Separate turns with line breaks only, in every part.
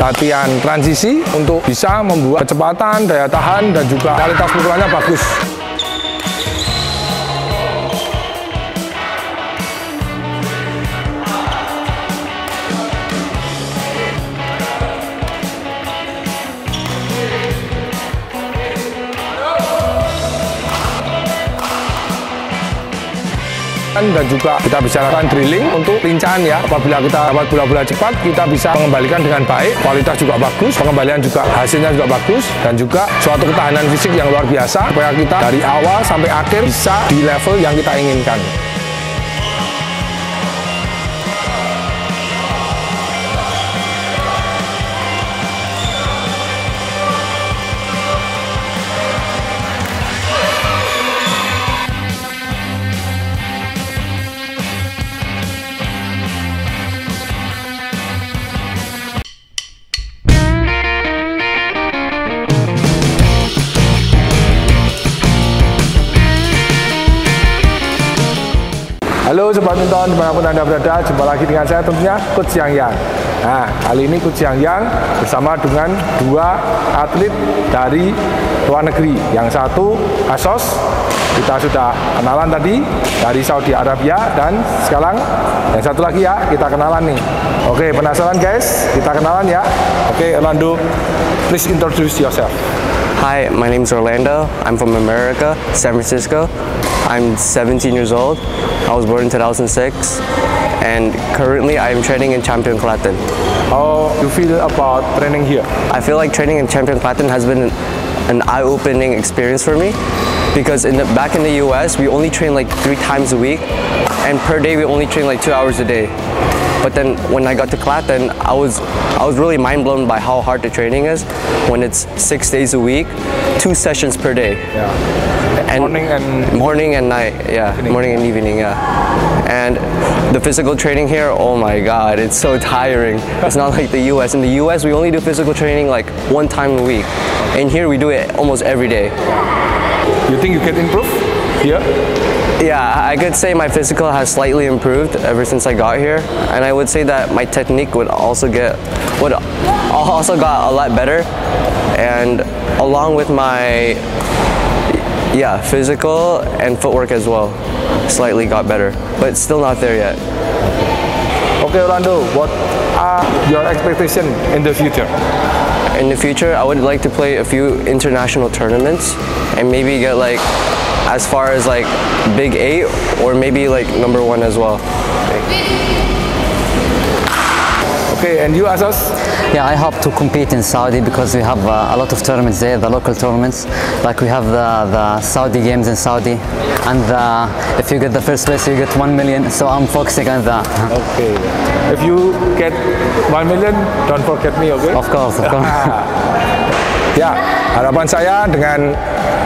latihan transisi untuk bisa membuat kecepatan, daya tahan, dan juga kualitas pukulannya bagus. Dan juga kita bisa lakukan drilling untuk lincahan ya. Apabila kita dapat bola-bola cepat kita bisa mengembalikan dengan baik. Kualitas juga bagus pengembalian juga hasilnya juga bagus dan juga suatu ketahanan fisik yang luar biasa supaya kita dari awal sampai akhir bisa di level yang kita inginkan Sobat Nonton, di mana pun Anda berada, jumpa lagi dengan saya tentunya Coach Yang Yang. Nah, kali ini Coach Yang Yang bersama dengan dua atlet dari luar negeri. Yang satu Asos, kita sudah kenalan tadi dari Saudi Arabia dan sekarang yang satu lagi ya, kita kenalan nih. Oke, penasaran guys? Kita kenalan ya. Oke, Orlando, please introduce yourself.
Hi, my name is Orlando. I'm from America, San Francisco. I'm 17 years old. I was born in 2006 and currently I'm training in Champion Klaten.
How you feel about training here?
I feel like training in Champion Klaten has been an eye-opening experience for me because in the, back in the US we only train like three times a week and per day we only train like two hours a day. But then when I got to Klaten, I was I was really mind blown by how hard the training is when it's six days a week, two sessions per day.
Yeah.
And
Morning and
morning and night, yeah,
Evening.
morning and evening, yeah. And the physical training here, oh my god, it's so tiring. It's not like the US. In the US, we only do physical training like one time a week. And here we do it almost every day.
you think you can improve here?
Yeah, I could say my physical has slightly improved ever since I got here, and I would say that my technique would also get would also got a lot better, and along with my yeah physical and footwork as well, slightly got better, but still not there yet.
Okay, Orlando, what are your expectations in the future?
In the future, I would like to play a few international tournaments and maybe get like as far as like big eight or maybe like number one as well.
Okay, and you, Asas?
Yeah, I hope to compete in Saudi because we have uh, a lot of tournaments there, the local tournaments. Like we have the, the Saudi games in Saudi, and uh, if you get the first place, you get one million. So I'm focusing on that.
Okay. If you get 1 million, don't forget me, okay?
Of course, of course.
Ya, harapan saya dengan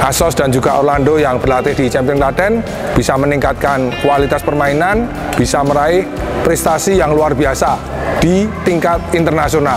Asos dan juga Orlando yang berlatih di Champion Klaten bisa meningkatkan kualitas permainan, bisa meraih prestasi yang luar biasa di tingkat internasional.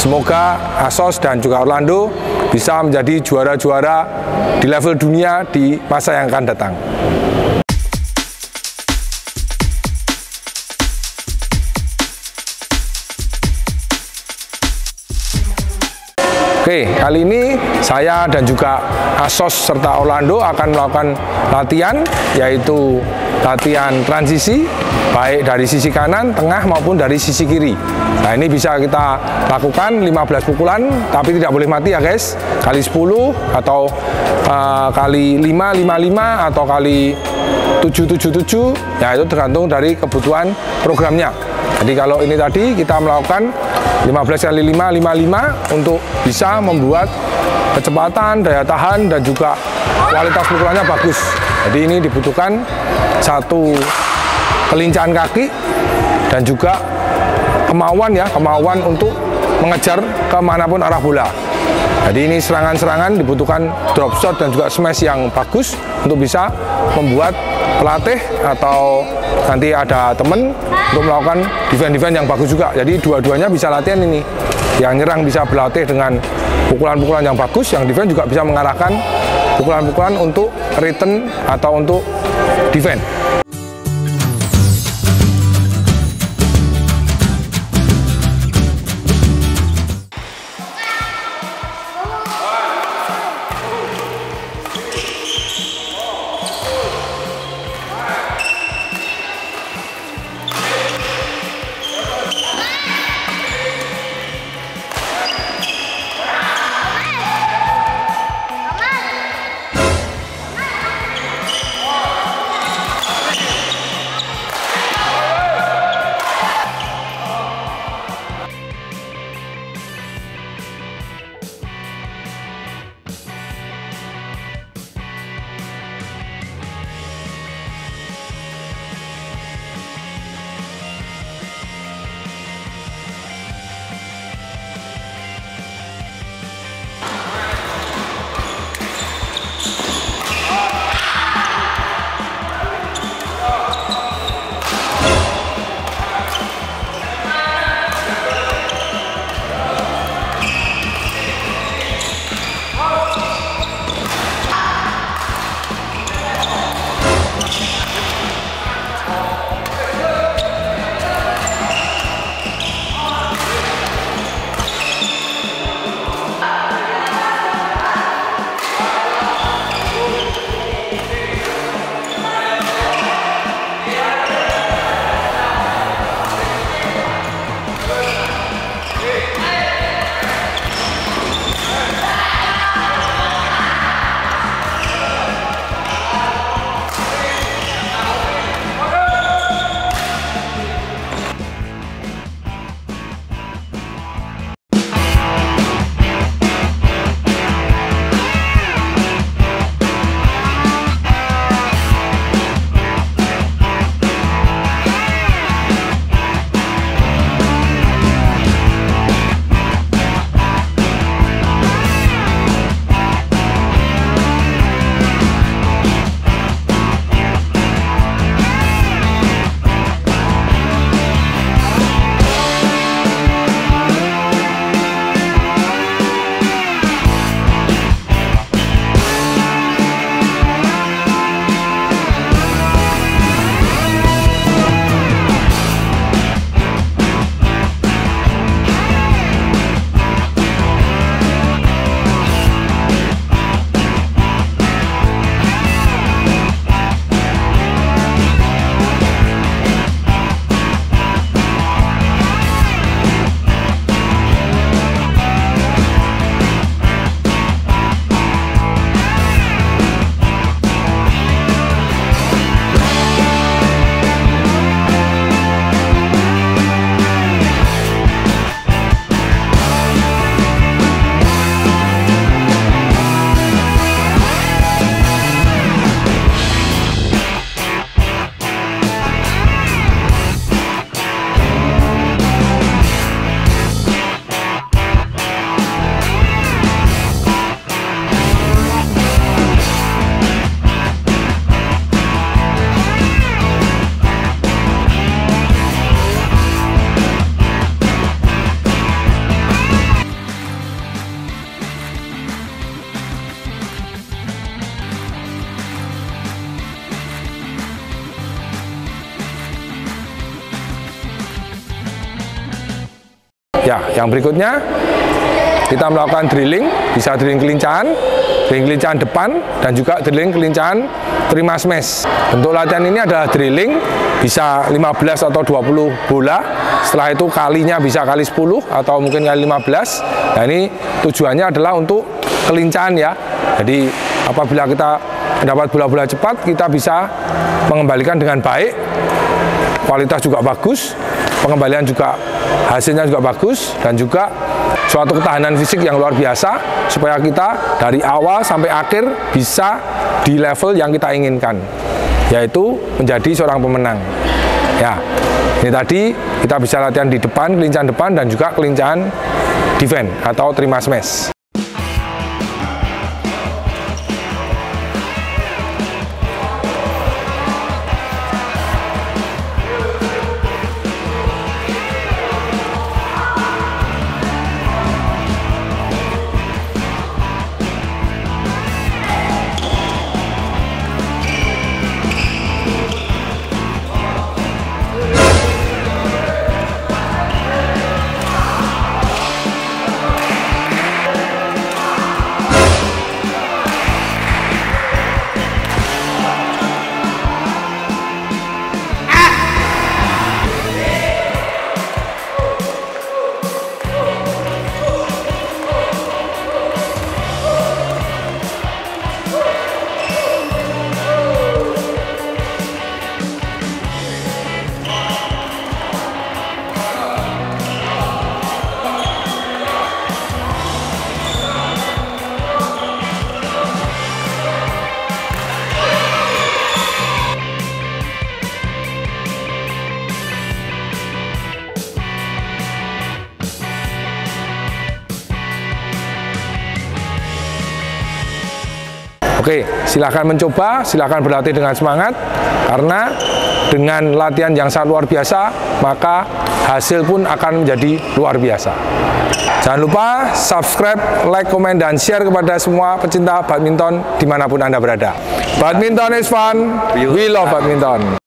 Semoga Asos dan juga Orlando bisa menjadi juara-juara di level dunia di masa yang akan datang. Kali ini saya dan juga Asos serta Orlando akan melakukan latihan yaitu latihan transisi baik dari sisi kanan, tengah maupun dari sisi kiri. Nah, ini bisa kita lakukan 15 pukulan tapi tidak boleh mati ya guys. Kali 10 atau uh, kali 5 5 5 atau kali 777 ya itu tergantung dari kebutuhan programnya. Jadi kalau ini tadi kita melakukan 15 kali 5 55 untuk bisa membuat kecepatan, daya tahan dan juga kualitas pukulannya bagus. Jadi ini dibutuhkan satu kelincahan kaki dan juga kemauan ya, kemauan untuk mengejar ke mana pun arah bola. Jadi ini serangan-serangan dibutuhkan drop shot dan juga smash yang bagus untuk bisa membuat pelatih atau nanti ada temen untuk melakukan defense-defense yang bagus juga. Jadi dua-duanya bisa latihan ini. Yang nyerang bisa berlatih dengan pukulan-pukulan yang bagus, yang defense juga bisa mengarahkan pukulan-pukulan untuk return atau untuk defense. Ya, yang berikutnya kita melakukan drilling, bisa drilling kelincahan, drilling kelincahan depan, dan juga drilling kelincahan terima smash. Untuk latihan ini adalah drilling, bisa 15 atau 20 bola, setelah itu kalinya bisa kali 10 atau mungkin kali 15. Nah ini tujuannya adalah untuk kelincahan ya. Jadi apabila kita mendapat bola-bola cepat, kita bisa mengembalikan dengan baik, kualitas juga bagus, pengembalian juga hasilnya juga bagus, dan juga suatu ketahanan fisik yang luar biasa supaya kita dari awal sampai akhir bisa di level yang kita inginkan yaitu menjadi seorang pemenang. Ya ini tadi kita bisa latihan di depan kelincahan depan dan juga kelincahan defense atau terima smash Oke, silahkan mencoba, silahkan berlatih dengan semangat, karena dengan latihan yang sangat luar biasa, maka hasil pun akan menjadi luar biasa. Jangan lupa subscribe, like, komen, dan share kepada semua pecinta badminton di mana pun Anda berada. Badminton is fun, we love badminton.